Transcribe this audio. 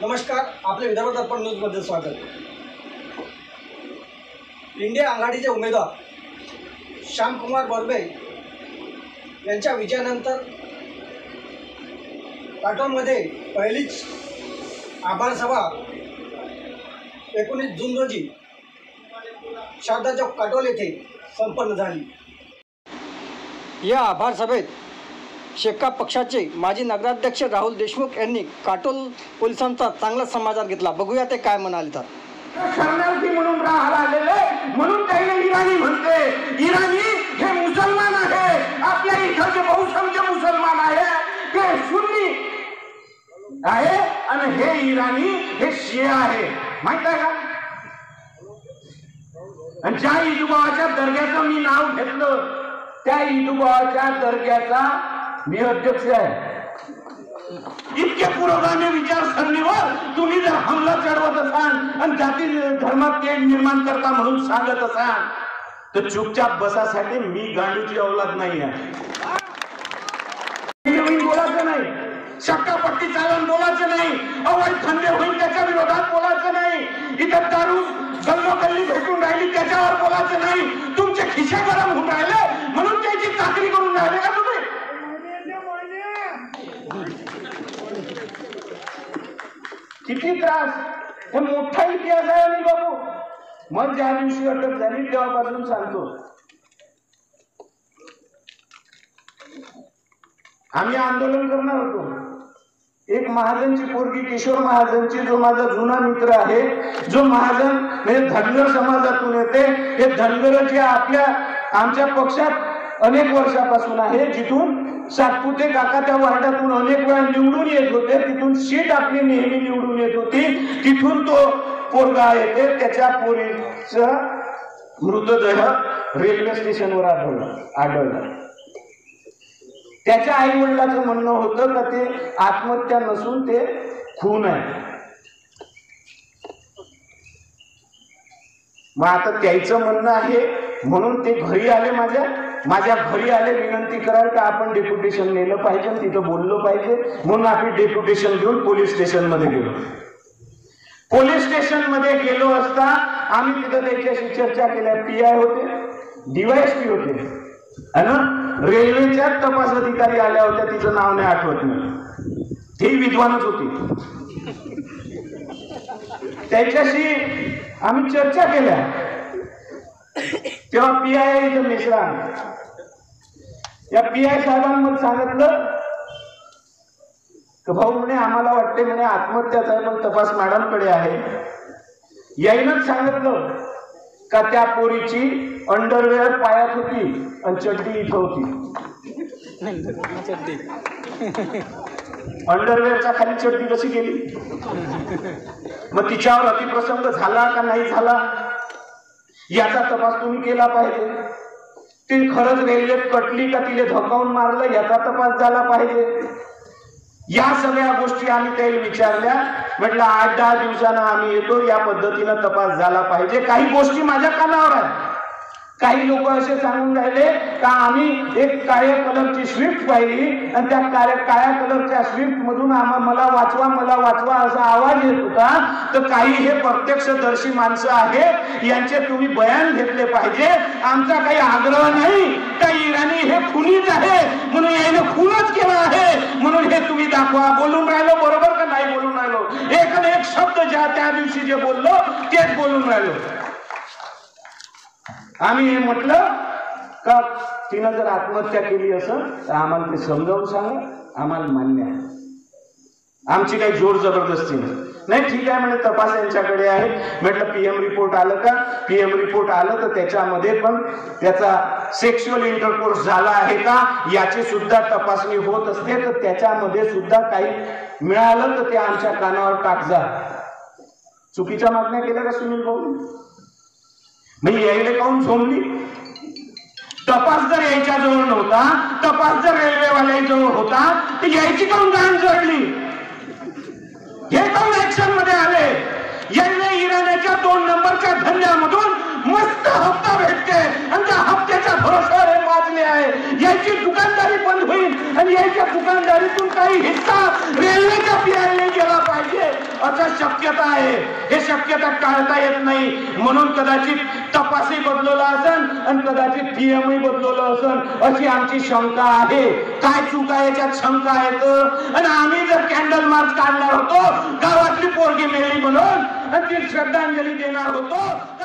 नमस्कार आपले विदर्भ दर्पण न्यूजमध्ये स्वागत. इंडिया आघाडीचे उमेदवार श्यामकुमार बर्बे यांच्या विजयानंतर काटोलमध्ये पहिलीच आभारसभा एकोणीस जून रोजी शारदा चौक काटोल येथे संपन्न झाली. या आभार सभेत शेका पक्षाचे माजी नगराध्यक्ष राहुल देशमुख यांनी काटोल पोलिसांचा चांगला समाचार घेतला. बघूया ते काय म्हणाले तर. शरणार्थी म्हणून राहायला आलेले म्हणून त्याला इराणी म्हणते. इराणी हे मुसलमान आहे. आपल्या इथं जे बहुसंख्य मुसलमान आहे. ते सुन्नी आहे आणि हे इराणी हे शिया आहे. माहीत आहे का? आणि ज्या इदुबाच्या दर्ग्याचं मी नाव घेतलं त्या इदुबाच्या दर्ग्याचा मी अध्यक्ष आहे. इतक्या पुरोगामी विचारसरणीवर तुम्ही जर हमला चढवत असाल आणि जाती धर्मात ते निर्माण करता म्हणून सांगत असाल तर चुपचाप बसासाठी मी गांडूची अवलाद नाही आहे बोलायचं नाही. शक्कापट्टी चालून बोलायचं नाही. अवैध धंदे होईल त्याच्या विरोधात बोलायचं नाही. इथं दारू गल्लोगल्ली भेटून राहिली त्याच्यावर बोलायचं नाही तुमचे खिशे गरम होऊन राहिले म्हणून त्याची चाकरी करून राहिले का तुम्ही किती त्रास? हे मोठा इतिहास आहे आणि बाबू मग ज्या दिवशी अटक झाली तेव्हापासून सांगतो. आम्ही आंदोलन करणार होतो. एक महाजनची पोरगी किशोर महाजनची जो माझा जुना मित्र आहे जो महाजन म्हणजे धनगर समाजातून येते. हे धनगर जे आपल्या आमच्या पक्षात अनेक वर्षापासून आहे. जिथून सातपुते काका त्या वार्डातून अनेक वेळा निवडून येत होते. तिथून सीट आपली नेहमी निवडून येत होती. तिथून तो पोरगा येते. त्याच्या पोरीचा मृतदेह रेल्वे स्टेशनवर आढळला आढळला. त्याच्या आई वडिलाचं म्हणणं होतं का ते आत्महत्या नसून ते खून आहे. मग आता त्याचं म्हणणं आहे म्हणून ते घरी आले माझ्या. माझ्या घरी आले विनंती कराल का आपण डेप्युटेशन नेलं पाहिजे तिथं बोललो पाहिजे. म्हणून आम्ही डेप्युटेशन घेऊन पोलीस स्टेशनमध्ये गेलो. पोलीस स्टेशनमध्ये गेलो असता आम्ही तिथं त्याच्याशी चर्चा केल्या. पी आय होते डीवायएसपी होते. आणि रेल्वेच्या तपास अधिकारी आल्या होत्या तिचं नाव नाही आठवत नाही ती विद्वानच होती. त्याच्याशी आम्ही चर्चा केल्या. तेव्हा पी आय इथं मिश्रा या पी आय साहेबांमध्ये सांगितलं भाऊ म्हणे आम्हाला वाटते म्हणे आत्महत्याचा आहे पण तपास मॅडमकडे आहे. याईनच सांगितलं का त्या पोरीची अंडरवेअर पायात होती आणि चड्डी इथं होती. अंडरवेअरच्या खाली चड्डी कशी गेली? मग तिच्यावर अतिप्रसंग झाला का नाही झाला? याचा तपास तुम्ही केला पाहिजे. ती खरंच रेल्वे कटली का तिले धकावून मारलं याचा तपास झाला पाहिजे. या सगळ्या गोष्टी आम्ही त्याला विचारल्या. म्हटलं आठ दहा दिवसानं आम्ही येतो या पद्धतीनं तपास झाला पाहिजे. काही गोष्टी माझ्या कानावर आहेत. काही लोक असे सांगून राहिले का आम्ही एक काळ्या कलरची स्विफ्ट पाहिली आणि त्या काळ्या काळ्या कलरच्या स्विफ्ट मधून मला वाचवा मला वाचवा असा आवाज येत होता. तर काही हे प्रत्यक्षदर्शी माणसं आहेत यांचे तुम्ही बयान घेतले पाहिजे. आमचा काही आग्रह नाही. का इराणी हे खुनीच आहे. म्हणून याने खूनच केला आहे. म्हणून हे तुम्ही दाखवा. बोलून राहिलो बरोबर का नाही बोलून राहिलो? एक न एक शब्द ज्या त्या दिवशी जे बोललो तेच बोलून राहिलो. आम्ही हे म्हटलं का तिनं जर आत्महत्या केली असं तर आम्हाला ते समजावून सांगा आम्हाला मान्य आहे. आमची काही जोर जबरदस्ती नाही. ठीक आहे म्हणजे तपास यांच्याकडे आहे. म्हटलं पीएम रिपोर्ट आलं का? पीएम रिपोर्ट आलं तर त्याच्यामध्ये पण त्याचा सेक्शुअल इंटरकोर्स झाला आहे का? याची सुद्धा तपासणी होत असते तर त्याच्यामध्ये सुद्धा काही मिळालं तर ते आमच्या कानावर टाक जा. चुकीच्या मागण्या केल्या का सुनील भाऊ मी यायला काऊन सोडली? तपास जर यायच्याजवळ नव्हता तपास जर रेल्वेवाल्याजवळ होता तर यायची काऊन गाण जडली? हे काऊन ऍक्शनमध्ये आले? याने इराण्याच्या दोन नंबरच्या धंद्यामधून मस्त हप्ता भेटते. आणि त्या हप्त्याच्या भरोश्यावर माजले आहे. याची दुकानदारी बंद दुकानदारीतून काही हिस्सा रेल्वेच्या पियाने गेला पाहिजे असं शक्यता आहे. हे शक्यता टाळता येत नाही. म्हणून कदाचित तपासही बदलवला असन आणि कदाचित पीएमही बदलवलं असन अशी आमची शंका आहे. काय चूक आहे? याच्यात शंका आहेत आणि आम्ही जर कॅन्डल मार्च काढणार होतो गावातली पोरगी मिळली म्हणून आणि ती श्रद्धांजली देणार होतो